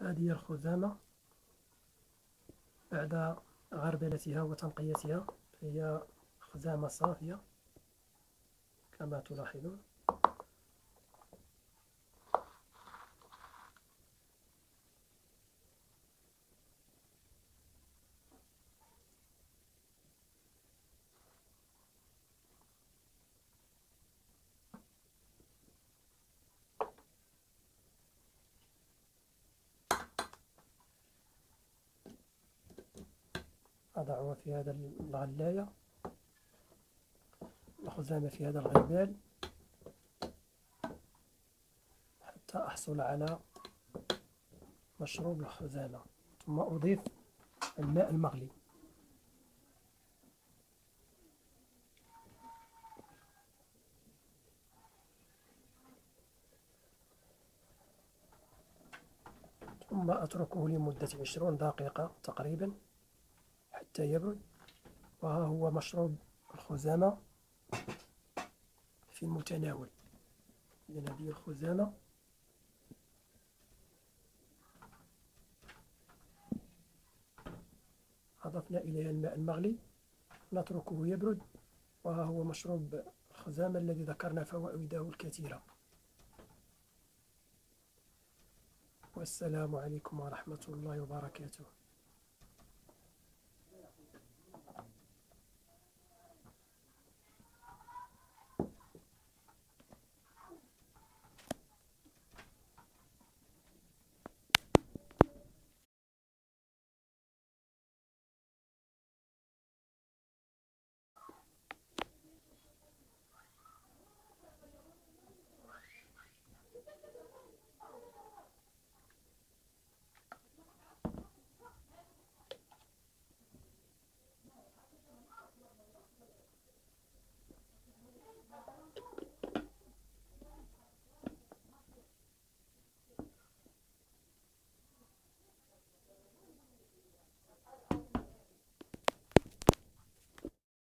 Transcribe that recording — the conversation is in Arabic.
هذه هي الخزامة بعد غربلتها وتنقيتها. هي خزامة صافية كما تلاحظون. أضعها في هذا الغلاية. الخزامة في هذا الغربال حتى أحصل على مشروب الخزامة ثم أضيف الماء المغلي. ثم أتركه لمدة عشرون دقيقة تقريبا. حتى يبرد وها هو مشروب الخزامة في المتناول. إذن هذه الخزامة أضفنا إليها الماء المغلي. نتركه يبرد. وها هو مشروب الخزامة الذي ذكرنا فوائده الكثيرة. والسلام عليكم ورحمة الله وبركاته.